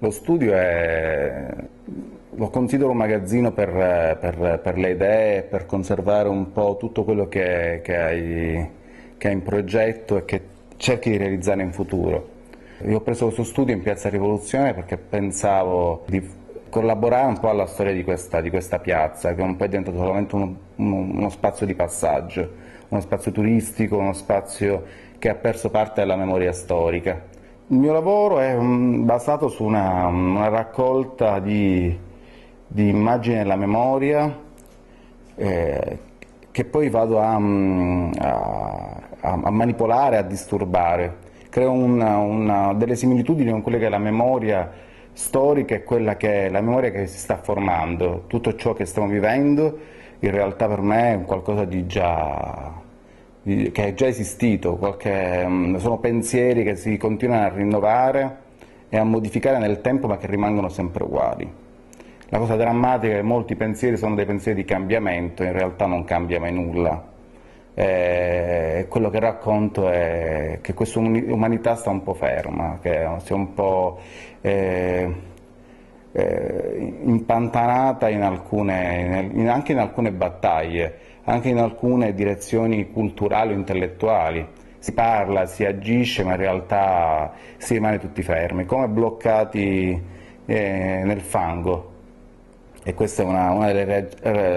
Lo studio è, lo considero un magazzino per, per, per, le idee, per conservare un po' tutto quello che, che, hai, che hai in progetto e che cerchi di realizzare in futuro. Io ho preso questo studio in Piazza Rivoluzione perché pensavo di collaborare un po' alla storia di questa, di questa piazza, che un po' è diventato solamente uno, uno spazio di passaggio, uno spazio turistico, uno spazio che ha perso parte della memoria storica. Il mio lavoro è um, basato su una, una raccolta di, di, immagini della memoria eh, che poi vado a, um, a, a, manipolare, a disturbare. Creo una, una, delle similitudini con quella che è la memoria storica e quella che è la memoria che si sta formando. Tutto ciò che stiamo vivendo in realtà per me è qualcosa di già che è già esistito, qualche, mm, sono pensieri che si continuano a rinnovare e a modificare nel tempo ma che rimangono sempre uguali. La cosa drammatica è che molti pensieri sono dei pensieri di cambiamento, in realtà non cambia mai nulla. E quello che racconto è che questa umanità sta un po' ferma, che sia un po' eh, eh, impantanata in alcune, in, anche in alcune battaglie anche in alcune direzioni culturali o intellettuali. Si parla, si agisce, ma in realtà si rimane tutti fermi, come bloccati eh, nel fango. E questa è una, una delle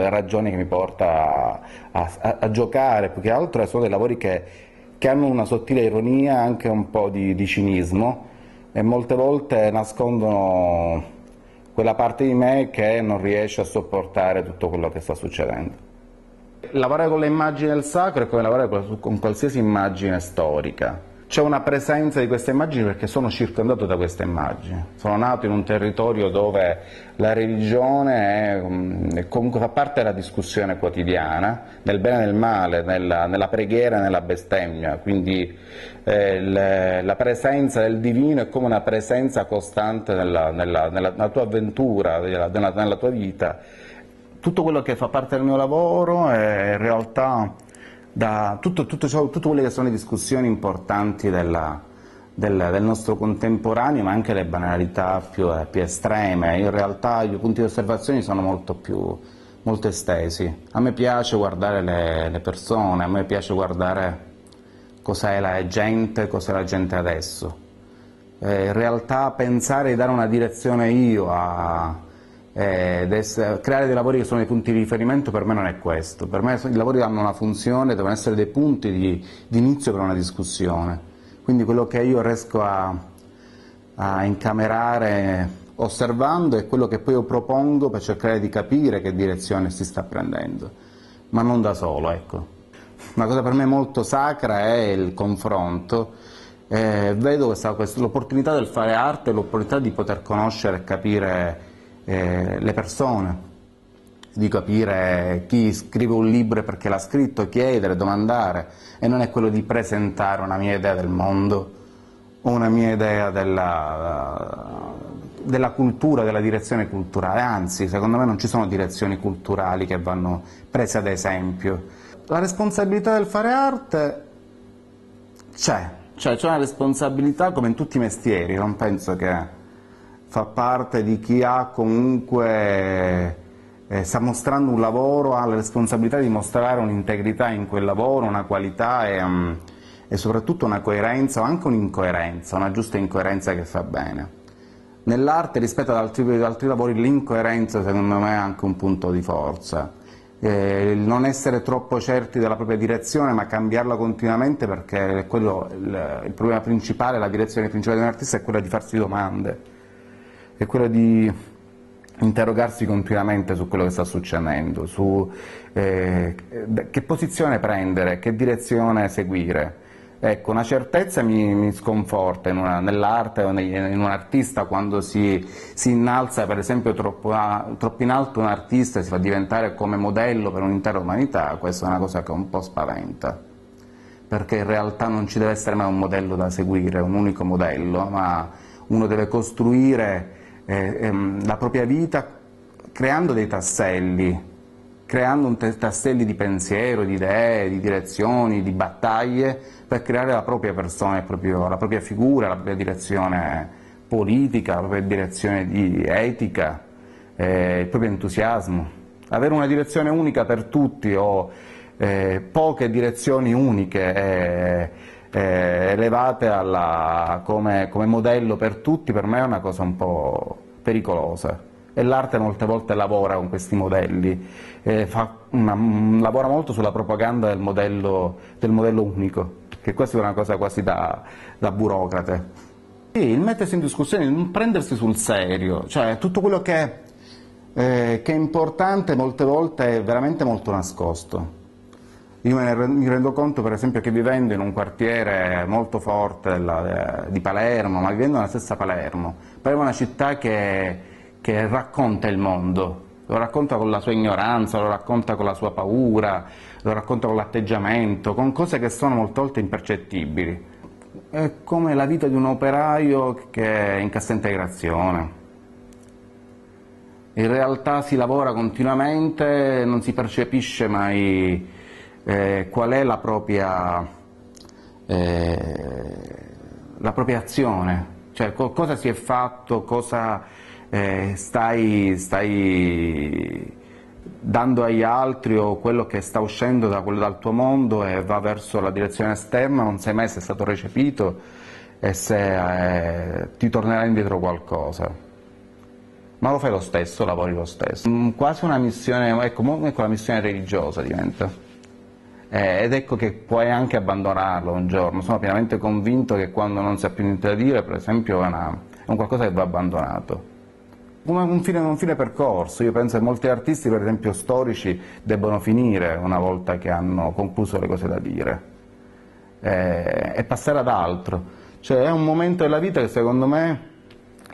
ragioni che mi porta a, a, a, giocare, più che altro sono dei lavori che, che hanno una sottile ironia, anche un po' di, di cinismo, e molte volte nascondono quella parte di me che non riesce a sopportare tutto quello che sta succedendo. Lavorare con le immagini del sacro è come lavorare con qualsiasi immagine storica. C'è una presenza di queste immagini perché sono circondato da queste immagini. Sono nato in un territorio dove la religione è, mm, comunque fa parte della discussione quotidiana, nel bene e nel male, nella, nella preghiera e nella bestemmia. Quindi eh, le, la presenza del divino è come una presenza costante nella, nella, nella tua avventura, nella tua vita tutto quello che fa parte del mio lavoro è in realtà da tutto, tutto, ciò, tutte quelle che sono le discussioni importanti della, del, del, nostro contemporaneo, ma anche le banalità più, più, estreme. In realtà i punti di osservazione sono molto più molto estesi. A me piace guardare le, le persone, a me piace guardare cos'è la gente, cos'è la gente adesso. Eh, in realtà pensare di dare una direzione io a, eh, creare dei lavori che sono dei punti di riferimento per me non è questo, per me i lavori hanno una funzione, devono essere dei punti di, di inizio per una discussione, quindi quello che io riesco a, a incamerare osservando è quello che poi io propongo per cercare di capire che direzione si sta prendendo, ma non da solo. Ecco. Una cosa per me molto sacra è il confronto, eh, vedo l'opportunità del fare arte, l'opportunità di poter conoscere e capire eh, le persone, di capire chi scrive un libro perché l'ha scritto, chiedere, domandare. E non è quello di presentare una mia idea del mondo o una mia idea della, della cultura, della direzione culturale, anzi secondo me non ci sono direzioni culturali che vanno prese ad esempio. La responsabilità del fare arte c'è, cioè c'è una responsabilità come in tutti i mestieri, non penso che fa parte di chi ha comunque, eh, sta mostrando un lavoro, ha la responsabilità di mostrare un'integrità in quel lavoro, una qualità e, um, e soprattutto una coerenza o anche un'incoerenza, una giusta incoerenza che fa bene. Nell'arte rispetto ad altri, ad altri lavori l'incoerenza secondo me è anche un punto di forza. Eh, non essere troppo certi della propria direzione ma cambiarla continuamente perché quello, il, il problema principale, la direzione principale di un artista è quella di farsi domande è quello di interrogarsi continuamente su quello che sta succedendo, su eh, che posizione prendere, che direzione seguire. Ecco, una certezza mi, mi sconforta nell'arte o in un artista quando si, si innalza per esempio troppo, troppo, in alto un artista e si fa diventare come modello per un'intera umanità, questa è una cosa che un po' spaventa, perché in realtà non ci deve essere mai un modello da seguire, un unico modello, ma uno deve costruire eh, ehm, la propria vita creando dei tasselli, creando tasselli di pensiero, di idee, di direzioni, di battaglie per creare la propria persona, proprio, la propria figura, la propria direzione politica, la propria direzione di etica, eh, il proprio entusiasmo. Avere una direzione unica per tutti o eh, poche direzioni uniche eh, eh, elevate alla, come, come, modello per tutti per me è una cosa un po' pericolosa e l'arte molte volte lavora con questi modelli, una, lavora molto sulla propaganda del modello, del modello, unico, che questa è una cosa quasi da, da burocrate. Sì, il mettersi in discussione, il prendersi sul serio, cioè tutto quello che eh, che è importante molte volte è veramente molto nascosto. Io mi rendo conto per esempio che vivendo in un quartiere molto forte della, di Palermo, ma vivendo nella stessa Palermo, Palermo è una città che, che racconta il mondo, lo racconta con la sua ignoranza, lo racconta con la sua paura, lo racconta con l'atteggiamento, con cose che sono molte volte impercettibili. È come la vita di un operaio che è in cassa integrazione in realtà si lavora continuamente, non si percepisce mai eh, qual è la propria, eh, la propria, azione, cioè cosa si è fatto, cosa eh, stai, stai, dando agli altri o quello che sta uscendo da dal tuo mondo e va verso la direzione esterna, non sai mai se è stato recepito e se eh, ti tornerà indietro qualcosa ma lo fai lo stesso, lavori lo stesso. Mm, quasi una missione, ecco, ecco la missione religiosa diventa. Eh, ed ecco che puoi anche abbandonarlo un giorno. Sono pienamente convinto che quando non si ha più niente da dire, per esempio, è, una, è un qualcosa che va abbandonato. Come un fine, un fine percorso, io penso che molti artisti, per esempio storici, debbono finire una volta che hanno concluso le cose da dire eh, e passare ad altro. Cioè è un momento della vita che secondo me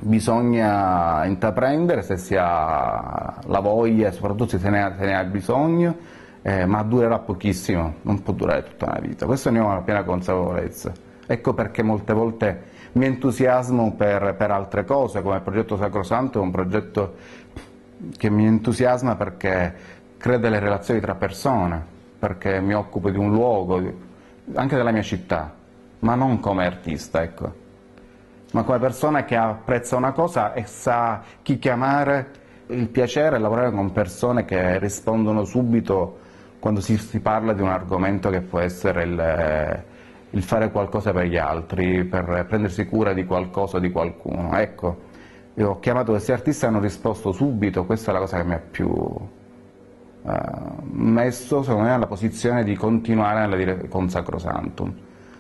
bisogna intraprendere se si ha la voglia, soprattutto se ne ha, se ne ha bisogno, eh, ma durerà pochissimo, non può durare tutta una vita. Questo ne ho una piena consapevolezza. Ecco perché molte volte mi entusiasmo per, per altre cose, come il progetto Sacrosanto è un progetto che mi entusiasma perché crede alle relazioni tra persone, perché mi occupo di un luogo, anche della mia città, ma non come artista, ecco ma come persona che apprezza una cosa e sa chi chiamare, il piacere è lavorare con persone che rispondono subito quando si, si parla di un argomento che può essere il, il, fare qualcosa per gli altri, per prendersi cura di qualcosa o di qualcuno. Ecco, io ho chiamato questi artisti e hanno risposto subito, questa è la cosa che mi ha più uh, messo, secondo me, alla posizione di continuare nella dire- con Sacrosantum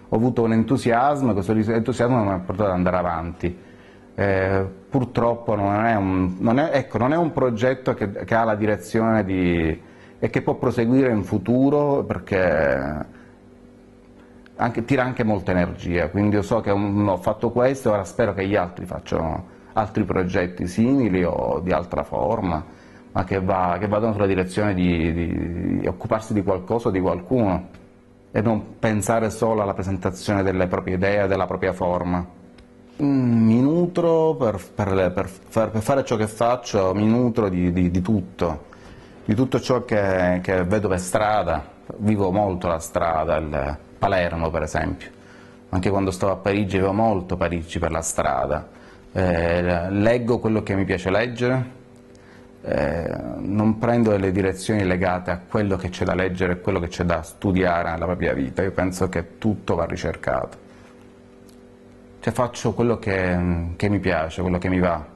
ho avuto un entusiasmo e questo entusiasmo mi ha portato ad andare avanti. Eh, purtroppo non è, un, non, è, ecco, non è, un, progetto che, che, ha la direzione di, e che può proseguire in futuro perché anche, tira anche molta energia, quindi io so che un, ho fatto questo ora spero che gli altri facciano altri progetti simili o di altra forma, ma che, va, che vadano sulla direzione di, di, di occuparsi di qualcosa o di qualcuno e non pensare solo alla presentazione delle proprie idee, della propria forma. Mi nutro per, per, per, per fare ciò che faccio, mi nutro di, di tutto, di tutto ciò che, che, vedo per strada, vivo molto la strada, il Palermo per esempio, anche quando stavo a Parigi vedo molto Parigi per la strada, eh, leggo quello che mi piace leggere, eh, non prendo delle direzioni legate a quello che c'è da leggere e quello che c'è da studiare nella propria vita, io penso che tutto va ricercato. Cioè faccio quello che, che mi piace, quello che mi va.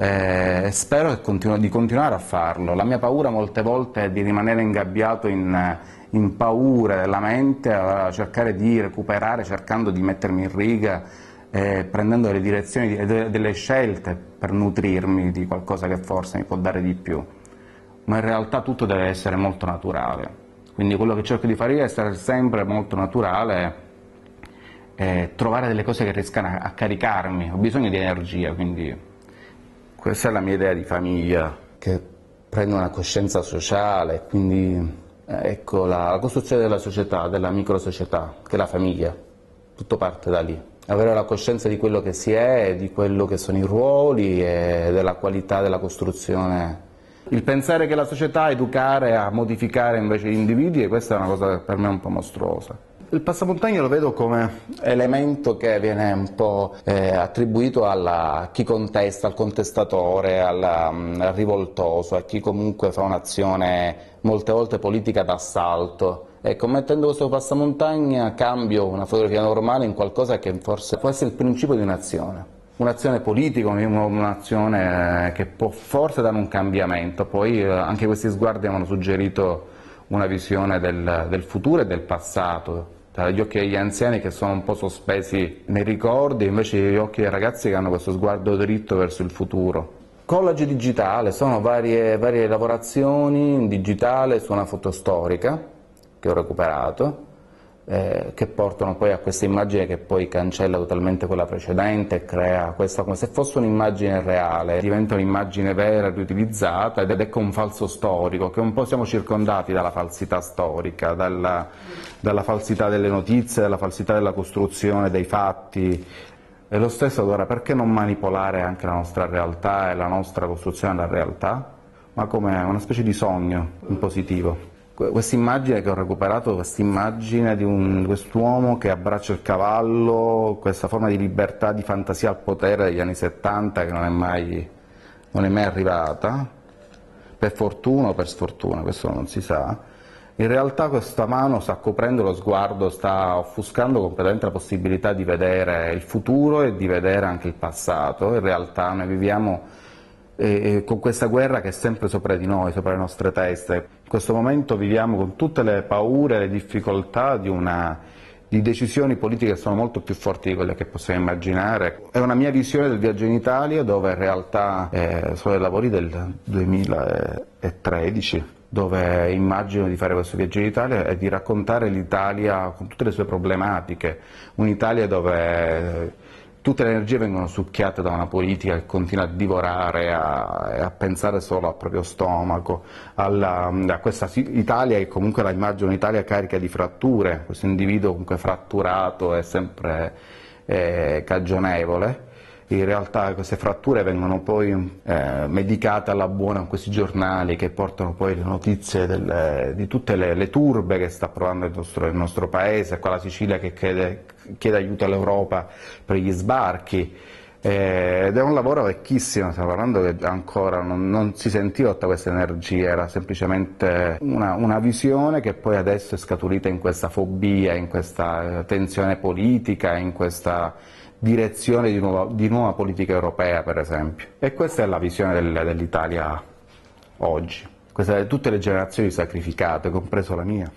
Eh, spero continu di continuare a farlo. La mia paura molte volte è di rimanere ingabbiato in, in paure della mente, a cercare di recuperare, cercando di mettermi in riga eh, prendendo delle direzioni e delle scelte per nutrirmi di qualcosa che forse mi può dare di più, ma in realtà tutto deve essere molto naturale. Quindi quello che cerco di fare io è essere sempre molto naturale e trovare delle cose che riescano a caricarmi, ho bisogno di energia, quindi questa è la mia idea di famiglia, che prende una coscienza sociale, quindi eh, ecco la, la costruzione della società, della microsocietà, che è la famiglia, tutto parte da lì avere la coscienza di quello che si è, di quello che sono i ruoli e della qualità della costruzione. Il pensare che la società educare a modificare invece gli individui, questa è una cosa per me un po' mostruosa. Il passamontagna lo vedo come elemento che viene un po' eh, attribuito a chi contesta, al contestatore, alla, mm, al rivoltoso, a chi comunque fa un'azione molte volte politica d'assalto. Ecco, mettendo questo passamontagna cambio una fotografia normale in qualcosa che forse può essere il principio di un'azione. Un'azione politica, un'azione che può forse dare un cambiamento, poi eh, anche questi sguardi hanno suggerito una visione del, del futuro e del passato, dagli occhi degli anziani che sono un po' sospesi nei ricordi, invece gli occhi dei ragazzi che hanno questo sguardo dritto verso il futuro. Collage digitale, sono varie, varie lavorazioni in digitale su una foto storica che ho recuperato, eh, che portano poi a questa immagine che poi cancella totalmente quella precedente e crea questa come se fosse un'immagine reale, diventa un'immagine vera riutilizzata ed ecco un falso storico, che un po' siamo circondati dalla falsità storica, dalla, dalla falsità delle notizie, dalla falsità della costruzione dei fatti, e lo stesso allora perché non manipolare anche la nostra realtà e la nostra costruzione della realtà, ma come una specie di sogno in positivo questa immagine che ho recuperato, questa immagine di quest'uomo che abbraccia il cavallo, questa forma di libertà, di fantasia al potere degli anni 70 che non è mai, non è mai arrivata, per fortuna o per sfortuna, questo non si sa, in realtà questa mano sta coprendo lo sguardo, sta offuscando completamente la possibilità di vedere il futuro e di vedere anche il passato, in realtà noi viviamo eh, con questa guerra che è sempre sopra di noi, sopra le nostre teste. In questo momento viviamo con tutte le paure le difficoltà di, una, di decisioni politiche che sono molto più forti di quelle che possiamo immaginare. È una mia visione del viaggio in Italia dove in realtà eh, sono dei lavori del 2013 dove immagino di fare questo viaggio in Italia e di raccontare l'Italia con tutte le sue problematiche, un'Italia dove tutte le energie vengono succhiate da una politica che continua a divorare e a pensare solo al proprio stomaco, alla, a questa Italia che comunque la immagino un'Italia carica di fratture, questo individuo comunque fratturato è sempre eh, cagionevole. In realtà queste fratture vengono poi eh, medicate alla buona con questi giornali che portano poi le notizie del, di tutte le, le, turbe che sta provando il nostro, il nostro paese, qua la Sicilia che chiede chiede aiuto all'Europa per gli sbarchi. Eh, ed è un lavoro vecchissimo, stiamo parlando che ancora non, non si sentiva tutta questa energia, era semplicemente una, una, visione che poi adesso è scaturita in questa fobia, in questa tensione politica, in questa direzione di nuova, di nuova politica europea per esempio. E questa è la visione del, dell'Italia oggi, questa, tutte le generazioni sacrificate, compreso la mia.